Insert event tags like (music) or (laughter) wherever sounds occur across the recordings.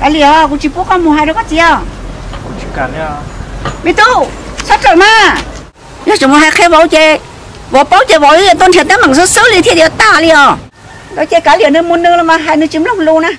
cái liều cũng chỉ bố con mua hai đứa có chiều chỉ cả nha. Mày tu sao trời mà nếu chúng hai khai bảo chơi bảo bảo chơi bảo tôn thiệt tấm bằng số số liền thì điều ta liều đó chơi cả liều nữa muốn nữa mà hai đứa chấm lòng luôn á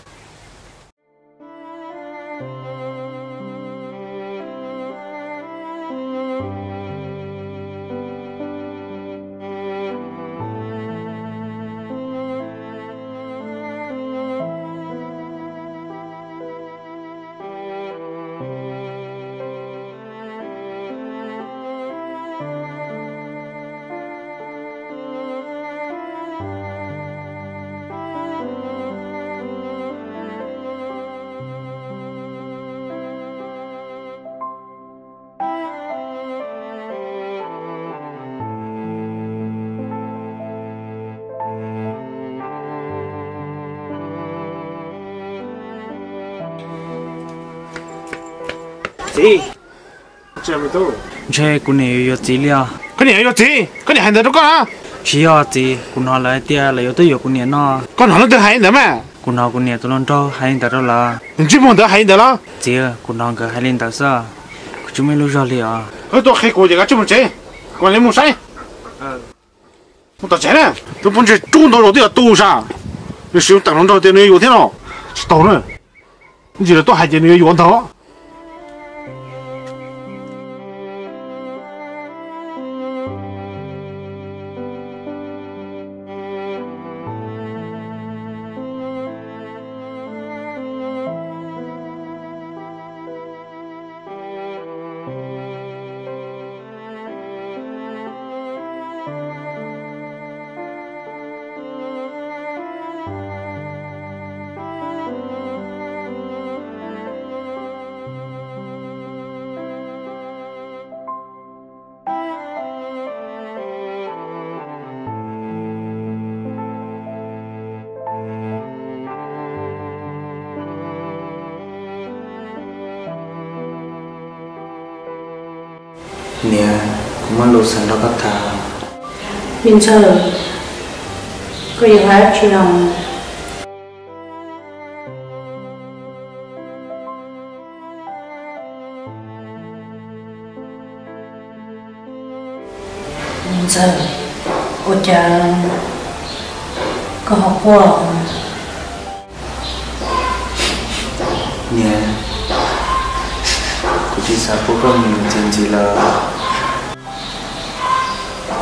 gì chơi với tôi. Chơi cũng nhiều yếu gì liền cái này yếu gì cái này hành được đâu con chỉ yếu gì cũng nói lại tia là yếu tôi yếu cũng nhiều nó. Con nói là tôi hành được mà cũng nói cũng nhiều tôi luôn cho hành được đâu là. Chỉ muốn được hành được đó chỉ cũng nói cái hành được sao chúng mình lúc rồi liền ở tôi khai cổ gì cả chúng mình chơi còn lấy một sai ừ. một tờ chén này tôi muốn chơi trung đồ rồi tiên là tu sao nếu sử dụng tặng nó đầu tiên nó yếu thế nào. Tàu nữa. Chỉ là tôi hai chỉ nó yếu thế nào nè cũng mà lụt sẵn đó các thà. Mình chờ. Có gì hết chứ lòng mình chờ. Cô cha có học qua nè con mình chỉ là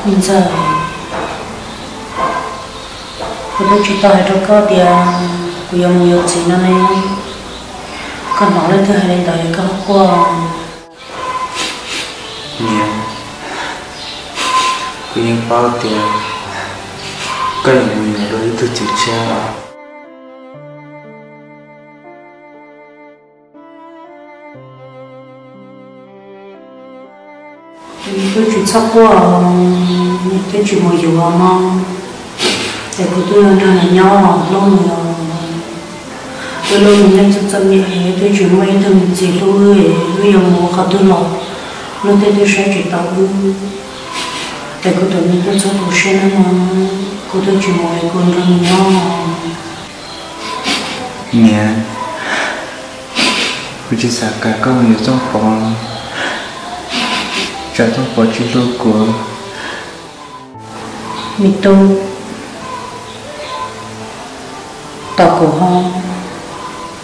mình giờ cô đã chỉ tao cho có tiền cô yêu nhiều gì nó này con nói lên thứ hai lên đời có qua. Nè cũng những bao tiền cái mình đối từ chỉ cha tôi chỉ sắp qua tôi chỉ một dù mà để cô tôi ăn ra nhau lâu rồi tôi lâu mình nhận chân chân như thế tôi chỉ mấy thằng gì tôi bây giờ mua khá tôi lọ nó tôi tôi sẽ chỉ tao để cô tôi mình tôi cho tôi xem mà. Cô tôi chỉ một con ra nhau nè cũng chỉ sao cả có nhiều trong phòng trả trong phòng chỉ lưu của mì tu tỏ cổ ho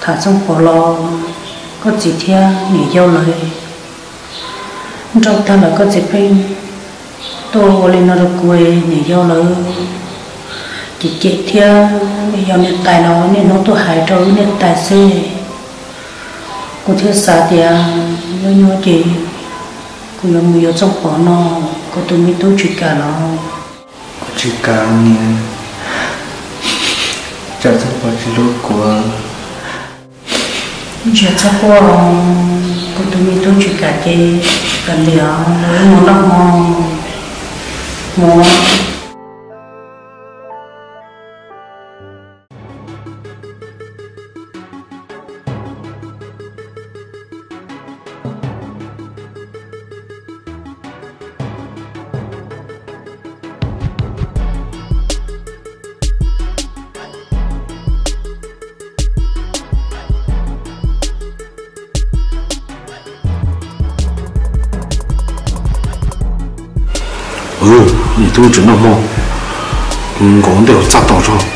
thả trong cổ lò, có chỉ thia nghỉ dâu lời. Trong ta là có chỉ phim tôi lên nó được quê nghỉ dâu lời. Chỉ chị thia bây giờ nên tài nó nên nó tôi hại trâu nên tài xe cô thiếu xa tiền nhớ nhớ chị cô là người trong phổ nó. Cô tôi mới tôi chuyện cả nó. Chỉ cả nghe, trả trong phòng chỉ lúc của giờ chắc qua cô tôi mi tôi chỉ cả cái cần điều lấy nó năm mò mò 都整真的好。嗯，光都要砸到场。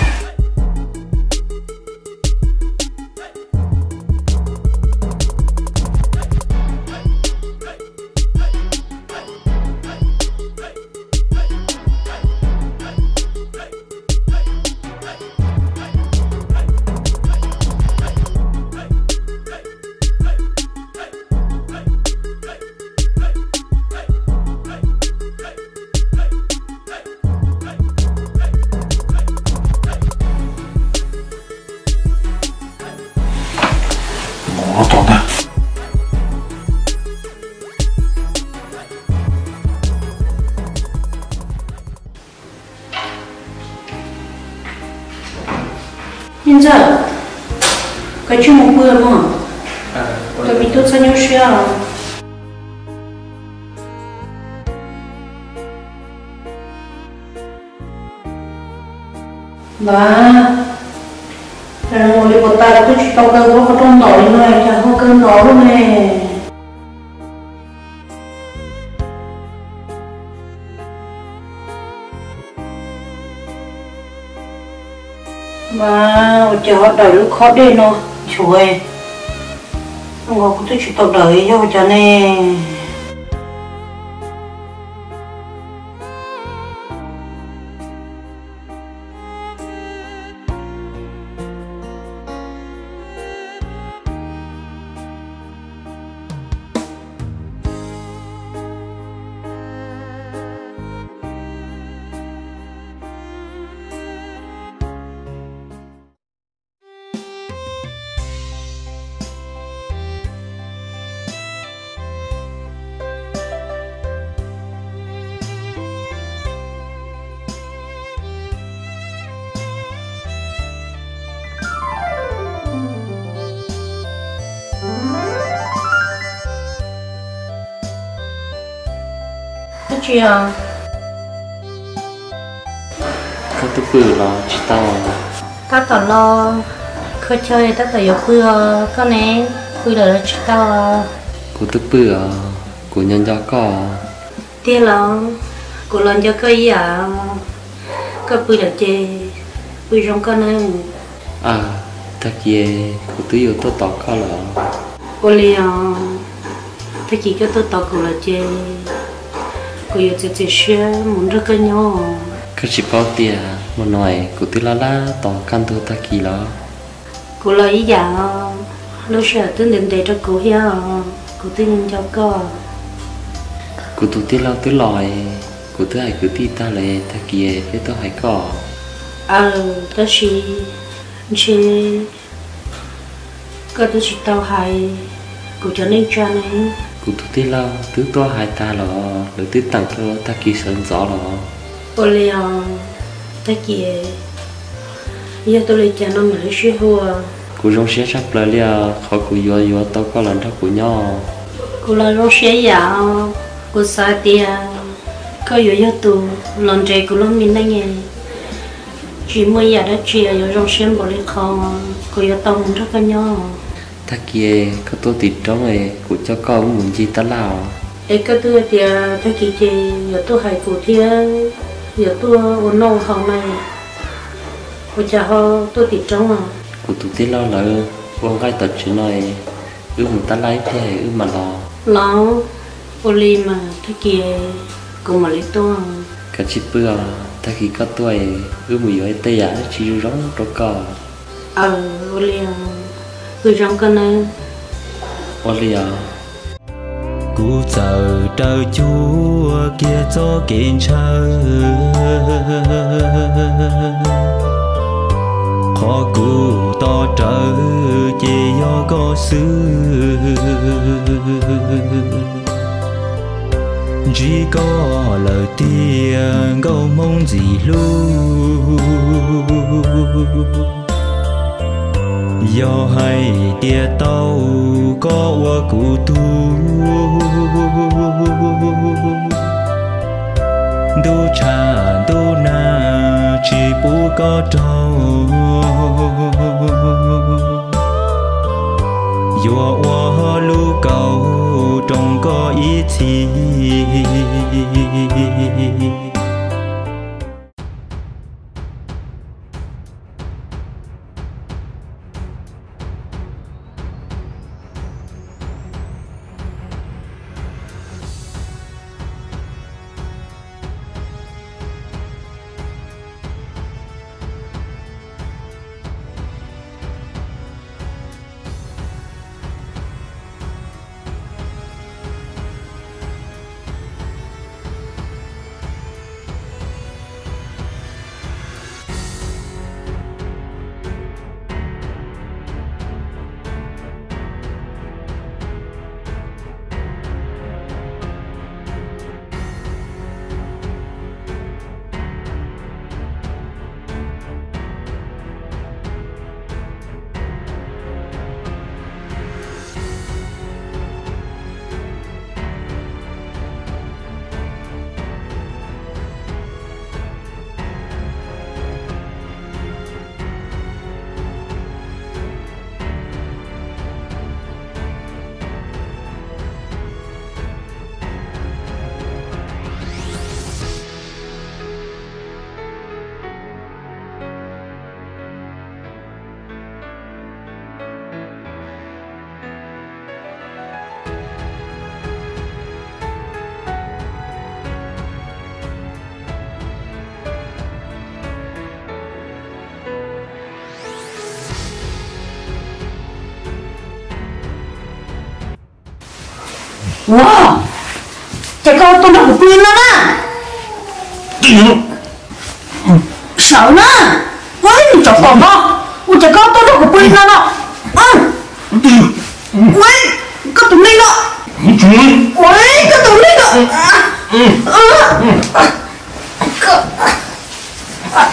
chưa một mưa đúng không? À, Tôi bị tốt sao nhau xưa Và Rồi ngồi lên một tay là tôi chỉ tao cơ có trong rồi, chả có cơ nổi luôn nè mà chờ đợi lúc khó đi nó chuối không có cũng tôi chỉ tao đời cho cho nè Cái chuyện à có tôi bự là chỉ tao ta tỏ lo khơi chơi ta tỏ yếu bữa con này bữa đời chỉ tao. Của tôi bự của nhân gia có tiền là của lần cho cây à. Có bữa đời chơi bữa trong con này à ta kia của tôi yêu tôi tao có là của liền ta chỉ có tôi tỏ của là chơi của yếu chơi chơi xe muốn rất cái nhau cái chỉ bao tiền một nói của tôi là la tao căn tôi ta kỳ là của là ý giả lúc sợ tôi định để cho cô hiểu của tôi nhìn cho con của tôi tiếc lâu tôi lòi của tôi hay cứ ti ta lệ ta kia với tôi hay có ờ tớ chỉ chỉ có tớ chỉ tao hay của cho nên cho này của tôi tiếc lâu thứ tôi hai ta là rồi thứ tặng cho ta kỳ sơn rõ là ô liao ta kia giờ tôi lấy cho nó mới suy hùa của trong xe sắp lại lia khó của yo yo tao có lần đó của nhau cô là rong xe dạo cô sa tia có yếu yếu tù lần trái cô lúc mình đang nghe. Chỉ mới giờ đã chia yếu rong xe bỏ lên không cô yếu tao muốn rất cái nhau ta kia có tôi tịt trong này của cho con muốn gì ta lao ấy cái tôi thì ta kỳ chị yếu tôi hay phụ thia yếu tôi ôn nông hậu này cô cha họ tôi tịt trong à. Của tụi tiếc lo là con gái tập chuyện này ư mình ta lấy thế ư mà lo. Nó ô li mà ta kia cùng mà lấy tôi cả chị bữa ta khi có tuổi ư mùi ấy tây á chỉ rong đó cò. Ờ ô li cứ trong cái này ô li à. Cú chờ trời chúa kia cho kiến chờ khó cú to trở chỉ do có xứ chỉ có lời tiếng câu mong gì luôn do hay tia tàu có qua cụ tu du cha du na, chỉ bố có trâu. Do wa lu cầu trong có ý chí. 哇这高端的个归了第嗯小我喂你找宝吗我这高端的虎归了嗯嗯喂你给我等喂你给我等啊嗯嗯嗯哥啊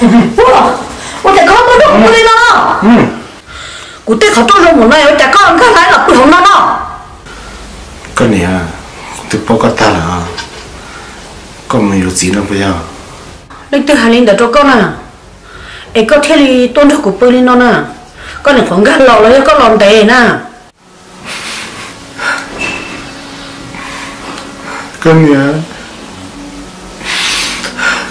嗯我得靠我的狐狸了嗯我得靠多少母呢有点高看来了不同了吧 cái này à từ bao cái ta là con mình được gì nó bây giờ. Lấy từ hai linh để cho con à? Ấy có thể thì tôn được của bơi lên nó nè con này khoảng gắt lọ lấy có lòn tè nè. Cái này à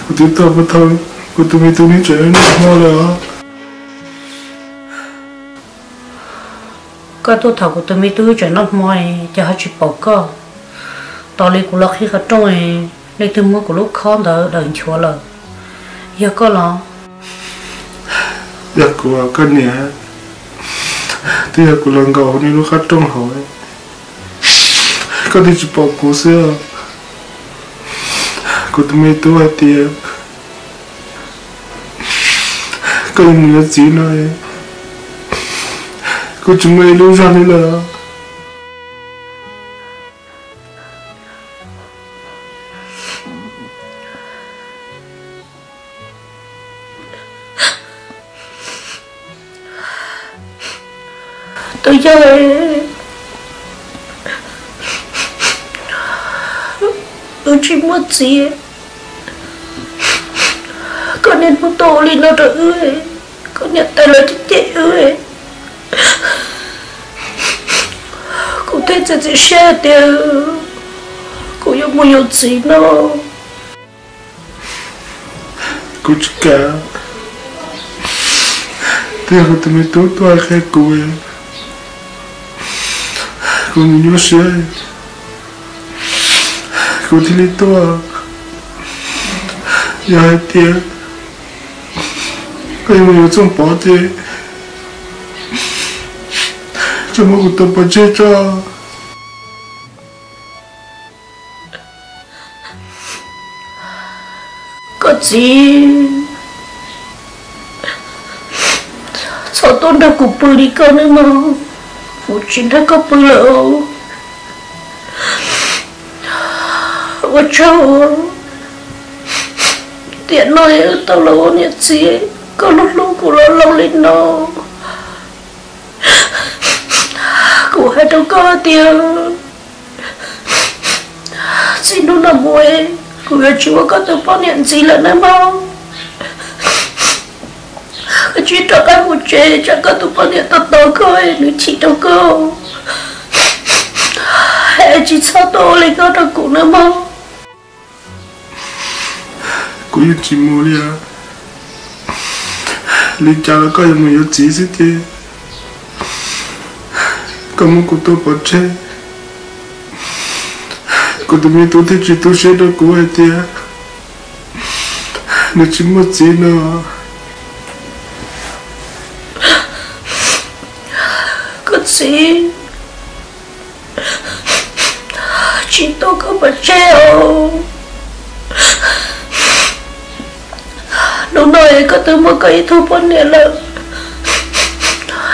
của tôi tao bắt thôi của tôi mới tôi đi chơi nó hoa là tôi thầu của tôi mới tôi chuyển nó mồi cho họ chụp bỏ cơ. Tao lấy của nó khi cả trong ấy, lấy từ mua của lúc khó đó đỡ chúa rồi giờ có lo? Giờ của cái này à thì giờ của lần đầu nên lúc khát trong hỏi có đi chụp bao của xưa. Của tôi mới tôi thì có chúng gì trong bỏ thì cho một tôi bỏ tổ cho có gì sao tôi đâu cũng bự đi con 我对自己傻掉，我又没有钱了 te ku yo mu yo tsinao, ku tsika te ku te mu tu tu a xhia ku we, ku mu yo. Mà phụ chính đã có bự lỡ ôi trời tiện nói tao lâu nhiệt gì có lúc lúc của nó lâu lên nó của hai đâu có tiền xin đúng là muối. Người chúa có tôi phát hiện gì là nó mau cái chuyện đó cái một chế chẳng có tôi phát hiện tao tao coi nó chỉ đâu có hệ chỉ sao tôi lấy có được cũng nó mau cô yêu chỉ mua đi à lý cha là có yêu yêu chỉ gì thế có một cô tôi bỏ chết cô tôi mới tôi thấy chỉ tôi sẽ được cô ấy thế nó chỉ một gì nữa có chỉ tôi có mà treo nó nói có từ thu bốn này là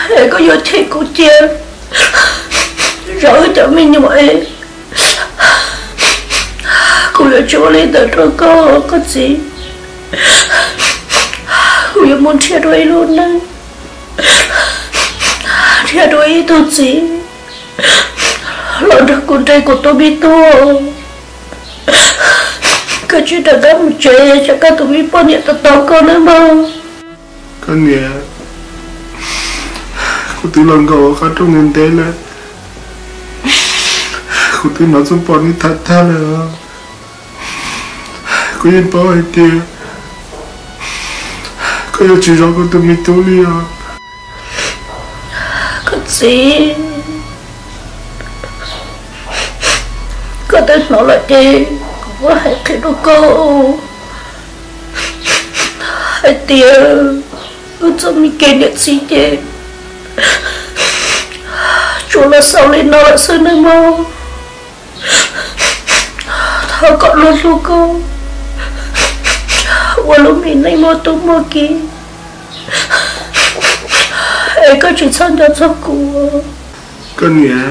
hệ có vô thể của chia (laughs) rồi cho mình như vậy. Cũng là chỗ lên tới rồi có có gì? Cũng là muốn chia đôi luôn đấy. Chia đôi tôi gì? Lo được con trai của tôi biết tôi cái chuyện đã đã một chuyện cho các tụi mình bao nhiêu tao tao con nữa mà con nghe cô tôi lần đầu khá trong nên tế là cô tí nói xong bọn đi thật thật là cô yên bảo hay tìa cô yêu chỉ rõ cô tôi mới tố lì à. Cô tí cô tí nói là gì có hãy khi nó cô hãy tìa cô cho mình kể nhận gì chứ chỗ là sau lên nó là sơn nơi mò thao còn luôn luôn cô qua lúc mình này mò tung mò kì ấy có chuyện sao cho cho cô con nghe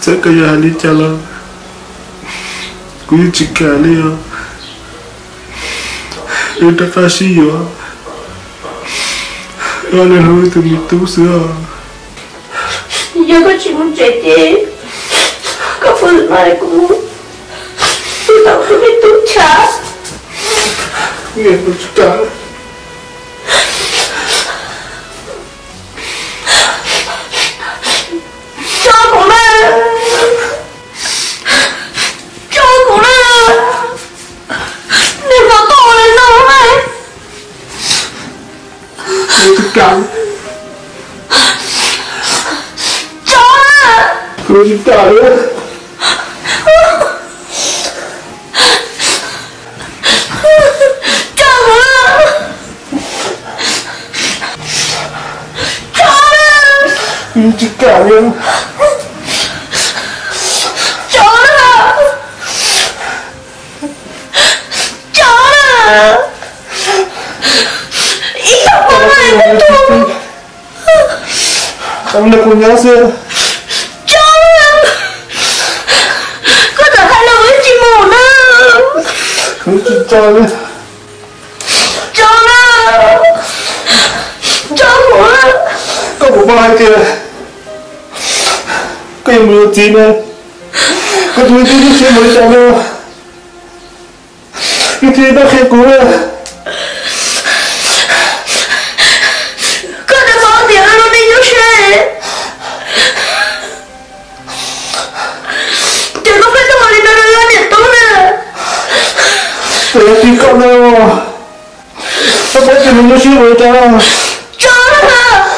chắc cái gì đi chả lo cũng chỉ cả đi à yêu ta cá sĩ à yêu nên hơi từ mình tu sửa giờ có chuyện muốn chạy đi có phụ này cũng tôi đâu có biết tu trả nghe nó trả cho nó cả nữa cho cũng là cho là nó chỉ cả nữa cho là cho là ý không có này của tôi Ông là con nhớ xưa cho là có thể hay là với chị mù nữa Không chỉ cho nữa cho là cho của Có một bao hai tiền Có nhiều mưa tí nè Có túi tí đi xem mới cho nữa Cái thế đã khen tiền mình nó xem mới cho cho là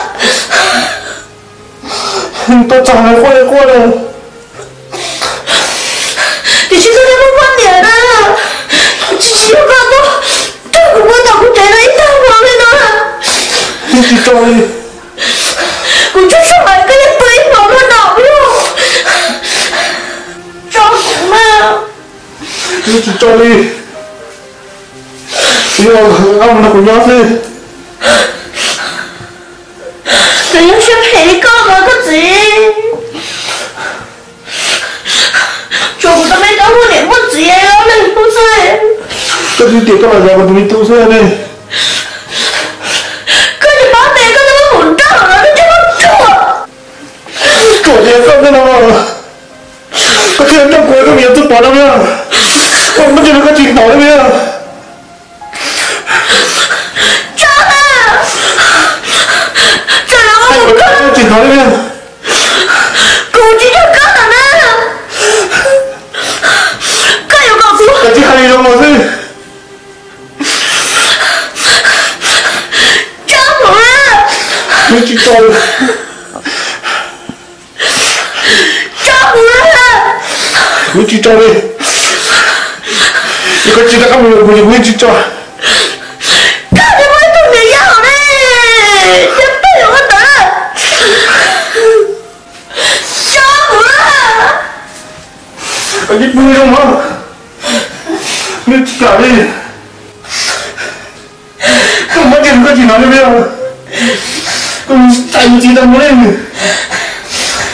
Tôi chẳng nói qua đây qua đây thì chỉ có thể muốn quan điểm đó chỉ chỉ có tôi tôi cũng muốn đọc cái này ít thằng hoàng lên đó Tôi chỉ cho đi cũng chút sao lại cái bấy mà nó đọc luôn cho cũng mà Tôi chỉ cho đi Thì ông ông là của nhớ gì tự nhiên xem thấy con mà có gì chúng ta mới đâu có điểm có gì đó nên không sai Tôi đi tiền các bạn già mà tụi mình tu sửa đi cái mình của mình chỉ cho cái gì mới tôi bị giàu đi chứ bây giờ có thể cho của Cái chuyện vui không hả Mình chỉ cả đi Không có tiền có chuyện nói đi bây giờ Không chạy một tí tao muốn lên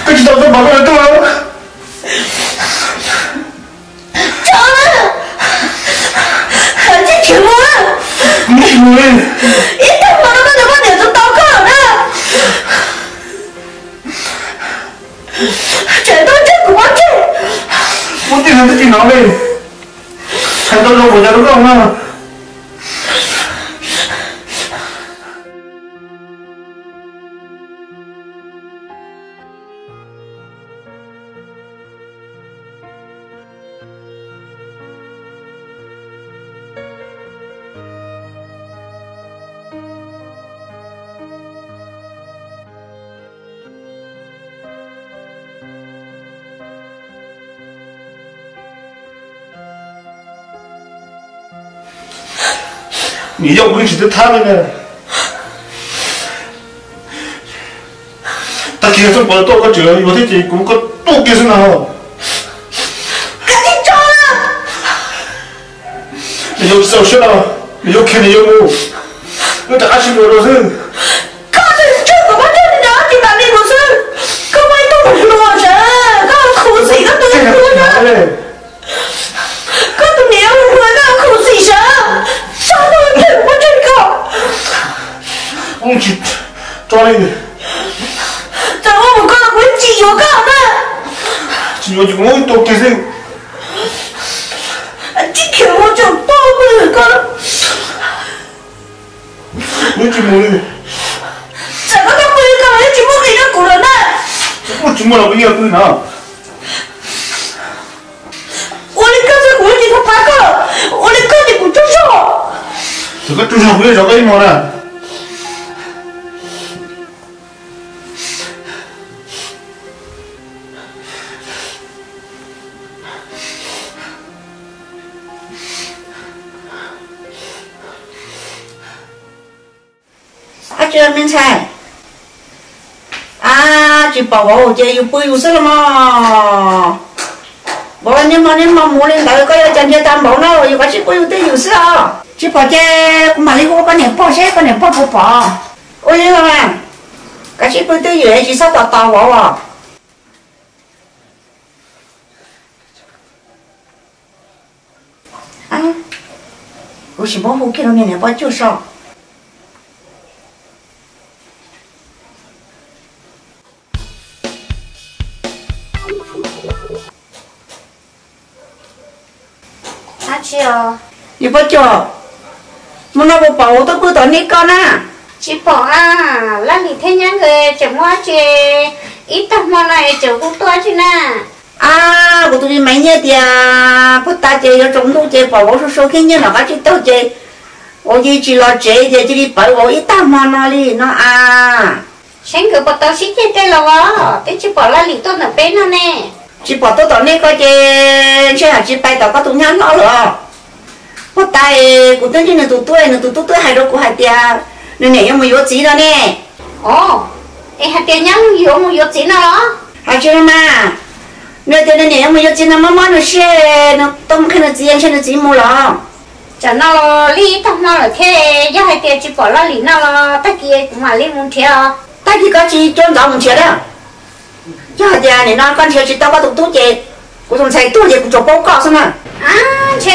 Cái chuyện tao tôi bảo với tôi không cho hả chứ chịu quá Nghĩ người ít thằng mà nó có thể có điểm cho tao cơ nè trời tôi chết của bác chứ Muốn tiền thì chị nói đi Thằng tôi đâu của 이제 우리 진짜 타면은 나. 계속 뭐라 똑같이 요새 이제 그러니까 또 계속 나와. 여기 싸우시나 이렇게는 여고 근데 아시는 것은 계세요. 지켜보 좀 떠오르는 거라. 뭔지 모르네. 자가가 보니까 왜 주먹을 이렇게 굴어나? 자꾸 주먹을 이렇게 굴어나. 우리까지 굴지서 바꿔! 우리까지 굴쳐줘! 저거 좀 후에 저거 이모라. Chưa mình xài À chị bảo bảo chị yêu bươi yêu sao mà Bảo nhưng mà nhưng mà muốn lên tới có chân chơi tam bảo nó, yêu có chị bươi yêu tới yêu sữa Chị bảo chị, cũng mà đi qua con này bỏ xe, con này bỏ bỏ bỏ Ôi yêu mà. Cái chị bươi tới yêu chị sao tao tao bảo à. À. Ủa chị bảo hô kia nó này này bỏ chị ơi, Chị bỏ cho Mà nó bảo bảo tôi bữa tối ní con à chị bỏ à, là lý thế nhá người chẳng mua chị ít tầm mà này chờ cũng to chứ nè. À, của tôi đi mấy nhớ thì à Bữa ta chơi cho chúng tôi chơi bảo số số khi nhớ nó có chị tao chơi Ôi chị chỉ lo chơi thì chị đi bảo bảo ít tao mà nó đi nó à. Sáng cứ bỏ tao xích tay là vợ, thế chị bỏ là lý tôi ở bên nó nè. Chị bỏ tôi tối ní coi chơi Chơi hả? Chị bay tao có nhắn nó rồi Bữa ta của tôi chỉ là tụi tôi là tụi tôi tôi hay đâu của hai tia Nên này mà yếu gì đó nè. Ồ, em hạt tiền nhá, yếu một yếu gì nào đó. hai chơi mà Nơi tên này mà yếu gì nó mà mà nó xe Nó tông cái nó gì anh chơi nó gì mua lo Chả nó lý tầm mà là thế, giá hạt tiền chị bỏ là lý nào là ta kia cũng mà lý muốn theo. ta chỉ có chỉ cho nó một chuyện đó. Giờ thì này nó con chơi chỉ tao có tụt tụt gì của thằng thầy tụt gì của chỗ bố cọ xong à À, chị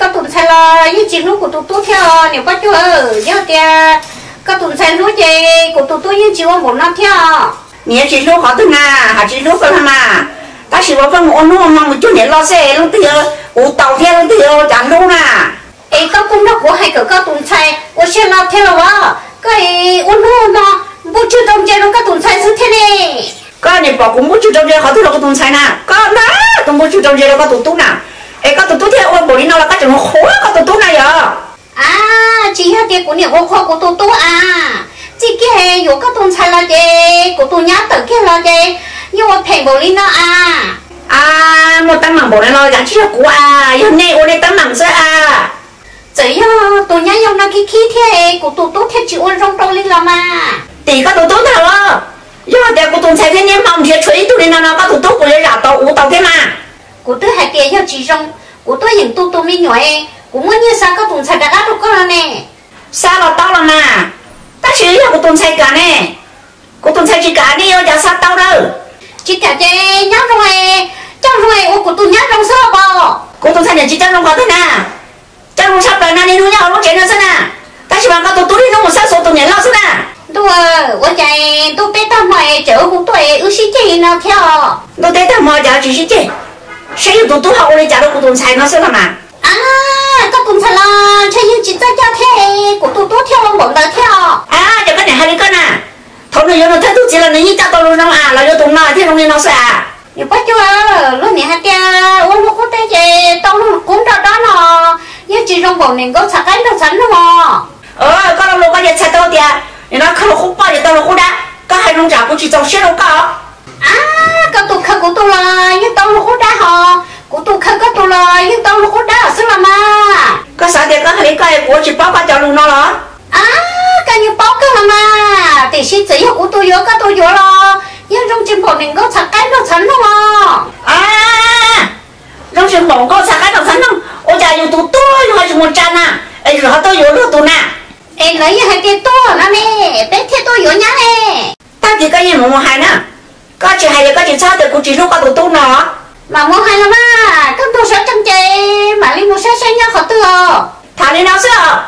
có tụi xài là như chị lúc của tụi tôi theo, nếu có ở, giá tiền có tụi xài lúc chị của tụi tôi như chị ông bốn năm theo. nhớ chỉ lúc họ từng à họ chỉ lúc con mà. Ta chỉ có con một nó mà một chút nhẹ lo xe lúc tiêu u tàu theo lúc tiêu chẳng lúc à. Ấy có cũng đâu của hai cái có tụi xài, của xe nào theo là cái ôn hôn nó, bố chú đồng chơi nó có tụi xài sự thế này. có này bảo cũng muốn chú trong chơi họ thứ là có tụi sai nè. Có đó tụi muốn chú trong chơi có tụi tụt nè ấy có tụi tụt theo ôi bố đi nó là cái trường khổ có tụt tụt này à À, chị hả tiền của nhiều kho của tụi tôi à. Chị kia hè, có các tụi xài là chị, của tụi nhá tự kia là chị, nhưng mà thèm bổ lý nó à. à một tấm bằng bố này nó gắn chỉ là của à hôm nay ôi đây tấm bằng sẽ à Chị à, tụi nhá dùng nó cái khí thế, của tụi tôi theo chị ôn rong rong lên là mà. tỷ có tụi tụt nào à giờ thì của tụi sai cái nhém mong thì chơi tụi này nó có tụt tụt của lấy giả tàu thế mà của tôi hạt tiền cho chị rong, của tôi những tụi tôi mới nhỏ em, của muốn như sao các tụi xài đã đắt được con nè. sao là tao là mà? Ta chỉ là của tụi sai cả nè. Của tụi sai chỉ cả đi ở sao tao đâu. Chị cả chị nhá rồi, trong rồi ô của tôi nhá rong sơ bò. của tụi sai nhà chỉ chân không có thế nào chân không sắp tới này nó nhau nó chạy nó sao nè? Ta chỉ bằng có tụi đi nó một sao số tụi nhảy lo sao nè? Tôi, tôi chạy, tôi bé tao mày chở của tôi, ư sĩ chị nào theo. nó thấy tao mà giờ chỉ chỉ chứ sẽ tụi tụi học đi trả được của tụi sai nó sao mà À, các tụi xài là, chạy như chị ta cho thế, của tôi tôi theo, bọn ta theo. à giờ cái này hai đứa con à? Thôi nó nó thấy tụi chỉ là nó như tao tao nó à? Là do tụi nó thế nó nghe nó sao à? Nếu bắt chú à, lúc này hạt kia, uống một cái gì, tao nó cũng đó đó nó. Như chị trong bọn mình có sạc cái đồ sẵn đúng không? ờ có đâu lúc có gì chạy tao tiệt thì nó không không bao giờ tao là không đã. Có hai nông trả của chị tao sẽ đâu có. À, các tụi khăn của tôi là, như tao nó cũng đã họ. Của tụi khăn các tụi là, như tao nó cũng đã ở xứ là mà. có sao thì có hai cái của chị bao bao cho luôn nó đó À, cái như bóc cái là mà. Thì xin chỉ của tôi vô, các tôi vô lo. yêu trong chim bò nên có sạc cái nó sẵn không à à trong trường bổng có sao cái nào sẵn không ôi cha yêu tụ tôi nhưng mà chỉ một trăm à ấy rồi tôi yêu được tụ nè em lấy hai cái to nó nè bé thế tôi yêu nhá nè ta chỉ cái gì mà một hai nè có chỉ hay có chỉ sao thì cũng chỉ lúc có tụ tụ nó mà mua hai lắm à con tôi sẽ chăm chê mà đi mua xe xe nhau khó tư à thằng đi nào sợ.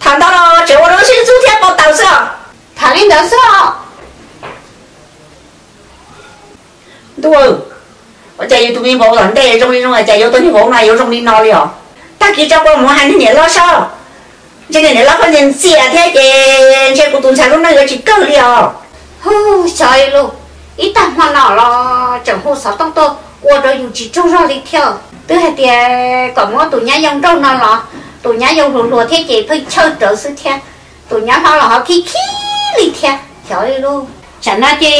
Thằng đó nó chỉ có xin giúp theo bao tàu sợ. Thằng đi nữa sao đùa ở chạy tụi mình bảo lần đây trong đi trong chạy vô tôi đi bảo này vô trong đi nó liền. Ta chỉ cho con một hai cái nhẹ lo sao cái này nó có nhân xe thế cái xe của tụi sản lúc này chỉ cơ liền. Hú trời luôn ít tạm hoa nọ lo chẳng hồ sáu tông tô qua đó dùng chỉ trông ra đi theo từ hai tia có mua tụi nhá dùng trâu nó lo tụi nhá dùng lùa lùa thế chị phải chơi trở sự theo tụi nhá họ là họ khí đi theo trời luôn. Chẳng là chị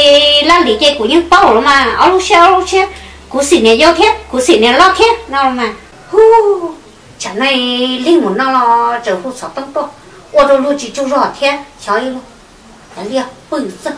là lý chị của những bao rồi mà. Ở lúc xe ở lúc xe. Cú xỉ này vô thế cú xỉ này lo thế nào mà. Hú. Chẳng này linh muốn nó lo trở hồ sáu tông tô. Qua đó luôn chỉ trông ra thế trời luôn. Cái liệt bự sức.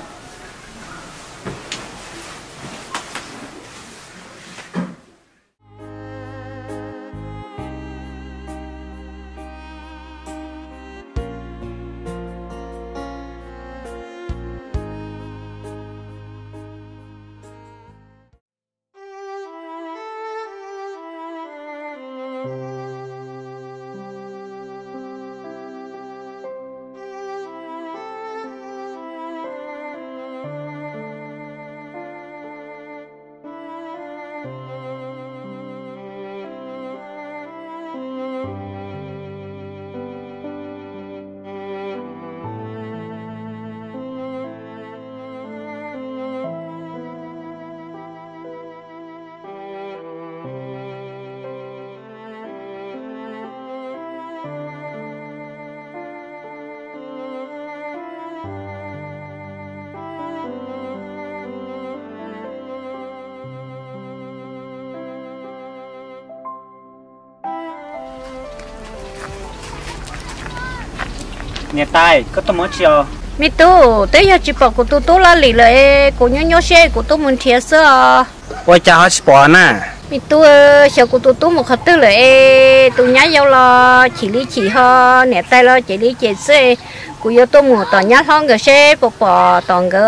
nhà tai có tôi muốn chiều. Mi tu tới giờ chỉ bảo của tu tu là lì lại của nhau nhớ xe của tu muốn thiệt sợ ôi cha hết bỏ nè. Mi tu ờ, sợ của tu tu một hạt tư lại tu nhá dâu lo chỉ lý chỉ ho nhà tai lo chỉ lý chỉ xe của yêu tu muốn tỏ nhá thong cái xe bỏ bỏ toàn cái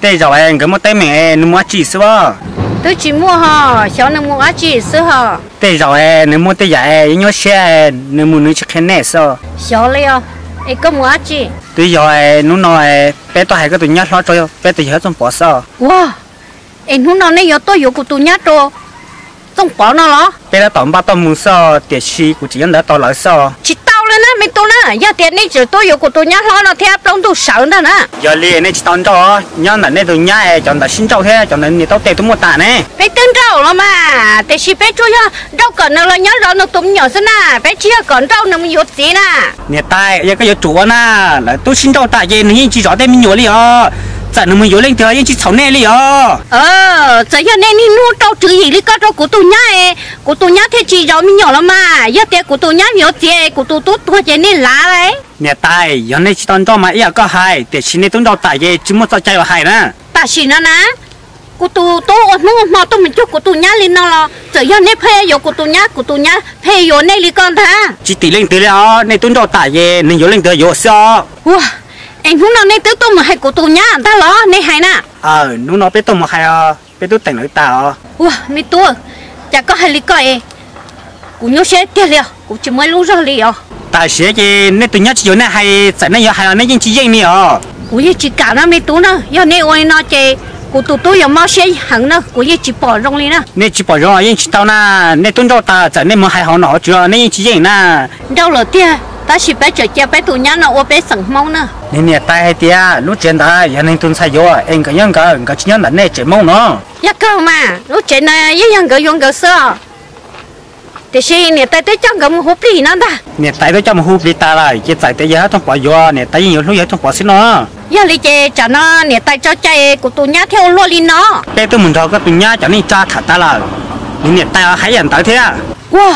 tê giờ em cái một tay mẹ nó mua chỉ sữa tôi chỉ mua ha, cháu nó mua chỉ sữa hả tê giờ em nó mua tê giờ em nhau xe nó mua nó chỉ khen nè sữa cháu lấy ai có mua chi? Tuy giờ ai nú nó ai bé tôi cái tụi nhát lo cho bé tụi hết trong bỏ sợ. Wow. Ai nú nó này giờ tôi yêu của tụi nhát rồi. Trong bỏ nó lo. Bé đã tổng ba tao muốn sợ tiệt chi của chị em đã tao lại lên á mình tôi nè giờ tiền này chỉ tôi yêu của tôi nhá lo nó theo trong tôi sợ nữa nè. Giờ liền này chỉ tao cho nhá là này tôi nhá chọn là xin trâu thế chọn nên nhiều tao tệ tôi mua tạ nè. Phải tên trâu lắm mà để chỉ bé chui nhá. Đâu cần nó là nhá rồi nó tụm nhỏ xí nè phải chia còn đâu nó mới yếu gì nè. Nhà tai, giờ cái yếu chủ nè là tôi xin trâu tạ gì nên chỉ rõ tên mình yếu liền ờ sợ nó mình vô lên thế nhưng chỉ sáu nè đi ờ sợ cho nên nên nuôi trâu chữ gì đi có trâu của tôi nhá ấy của tôi nhá thế chỉ giàu mình nhỏ lắm mà. Giờ thế của tôi nhá nhỏ thế của tôi tốt thôi chứ nên lá đấy. Nè tài giờ này chỉ toàn cho mà yêu có hại để xin này tôi đâu tài gì chứ muốn sao chơi vào hại nữa ta xin nó nè. Cô tu tu nó mà tu mình chúc cô tu nhá lên nó là giờ giờ nè phê yo cô tu nhá cô tu nhá phê yo nè li con tha chỉ tỷ lên tỷ là nè tu đâu tài gì nên yo lên tới yo sao anh hú nó nè tứ tôm mà hay của tù nhá ta lo nè hay nè. Ờ nú nó bé tôm mà hay ờ bé tôm tỉnh lưỡi ta ờ. Ủa nè tù chả có hay lý coi à? cũng nhớ sẽ tiền liều cũng chỉ mới lúc rồi liều ta sẽ cái nè tụ nhá chỉ nè hay sẽ nè hay là nè chỉ riêng nè ờ. Cũng chỉ cả nó nè tù nó giờ nè ôi nó chơi cô tụt tôi có mau xe hẳn nữa cô yên chỉ bỏ rong lên nữa nên chỉ bỏ rong yên chỉ tao na nên tuân đâu ta chẳng nên mà hay họ nọ chưa nên chỉ yên na đâu là tia ta chỉ bé chơi chơi bé tụi nhá nó ô bé sừng mông nữa nè nè tay hay tia lúc trên ta giờ nên tuân sai rồi à. em cái nhân cái cái nhân là nè chơi mông nó. Dạ ya cơ mà lúc trên này cái nhân cái dùng cái sơ. Thì xin nè tay tới trong cái một hộp đi nữa ta. Nè tay tới trong một hộp đi ta lại chỉ tại tới giờ trong quả do à. nè tay nhiều lúc giờ trong quả xin nó. Giờ lý chế cho nó nè tay cho chơi của tụi nhá theo luôn đi nó. Cái tôi mình thôi cái tụi nhá cho nên cha thả ta lại nè tay hãy dành tới thế à. Wow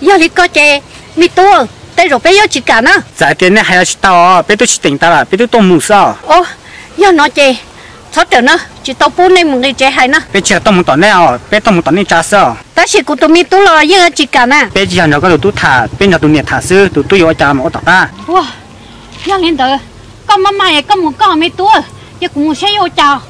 giờ lý có chơi mi tôi tới rồi bé yêu chỉ cả nữa dạ trên này hay là tao bé tôi chỉ tỉnh ta là bé tôi mù sao ô yêu nó chê sao trở nữa chỉ tao bún này mùng này hay nữa bé chỉ là tao mùng này à bé tao mùng tuần này cha sao ta chỉ cũng tôi mi tôi lo yêu cả nữa bé chỉ là nó có đồ tôi thả bé nhà tôi nhiệt thả sư tôi tôi yêu tao ta wow yêu nghe tới con mama này con muốn con mấy tuổi giờ cũng muốn xe yêu chào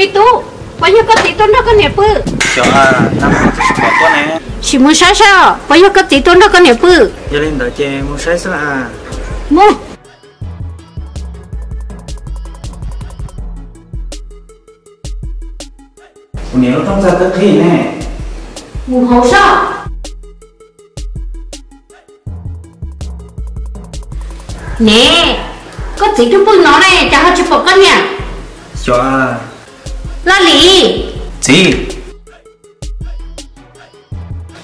mi tu bây giờ có tí tôi nó có nẹp bự cho à năm bỏ con này chỉ muốn sao sao? Bây giờ có tí tôi nó có nẹp bự giờ lên đó chơi mua sai sao à. Mua. Nếu trong gia tất thì nè. Mua hậu sao? Nè có tí tôi bự nó này chả hơi chụp một con nhỉ cho à la lì gì?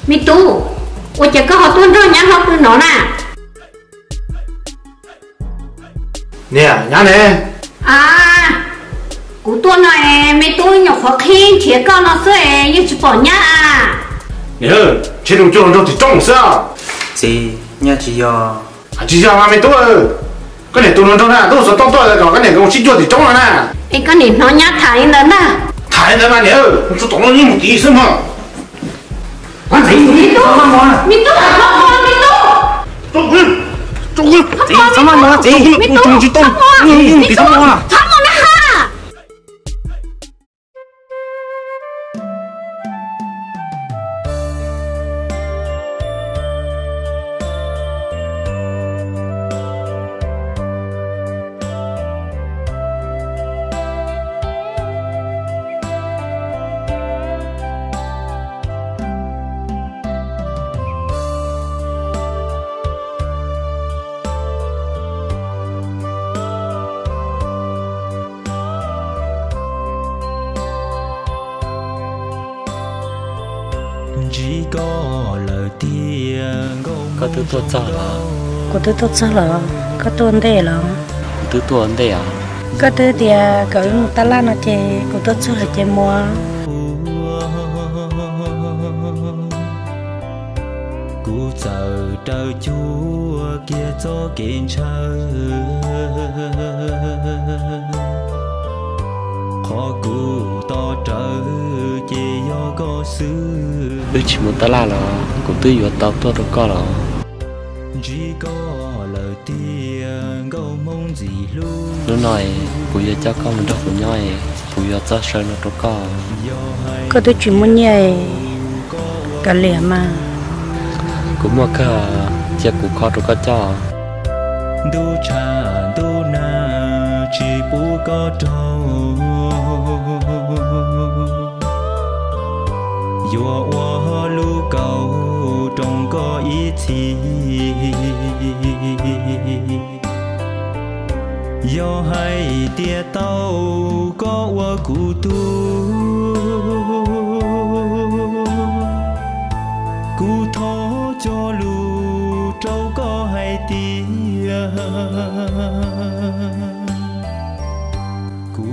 Mi tu ôi chả có họ tuân rồi nhá họ bự nó nè. Nè nhá nè. À cú tuân này mi tu nhỏ khó khăn thiệt con nó sẽ như chụp bỏ nhá à. Nhớ chế độ cho nó thì trong sao. Gì nhà chị yo à chỉ cho mà mày tôi. Cái này tôi nó trong nè tôi sợ tông tôi rồi cái này cũng chỉ cho thì trong là nè em có nhìn nó nhá thải nữa nè thái này mà nhớ tôi tổng nó như một tí xem mà anh thấy mi tu mi tu không con mi tu tôi quên tôi quên gì sao mà nó gì mi tu tôi chỉ tông mi tí xong rồi có thứ tôi cho là có thứ tốt sao là có tuần thế là thứ tôi ấn đây à có thứ thì có ta la nó chơi có tốt sao là chơi mua cú giờ trời chúa kia cho kiến chờ khó cú to trở chỉ do có xứ tôi chỉ muốn ta là là cũng tôi vừa tao tôi đâu có là chỉ có lời tiếng câu mong gì luôn. Lúc này cũng vừa cho con mình đâu cũng nhoi cũng vừa cho sơn nó do hay có thứ chuyện muốn nhảy cả lẻ mà. Cũng mua cái chia cũng khó đâu có cho. Du cha du na chỉ bu có trâu. Lu cầu trong có ý chi yo hay tia tao có wa cụ tu cụ thó cho lù trâu có hay tia cụ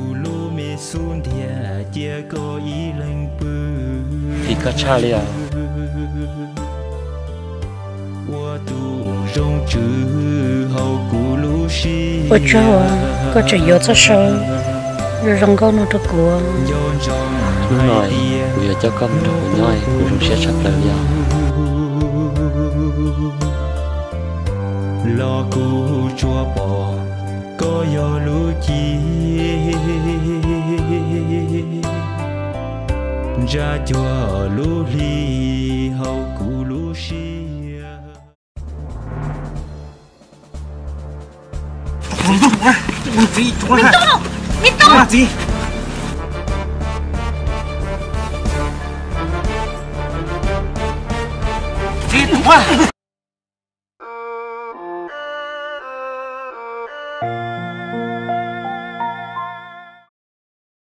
ở chỗ có chỗ yếu cho sâu rồi rong câu nó được của. Lúc này cũng vừa cho con mình đâu cũng nhoi cũng sẽ sắp lại giờ lo cu chua bò có yo lú chi. Ra chùa lú ly hậu gì chúng ta mi tu là gì gì chúng ta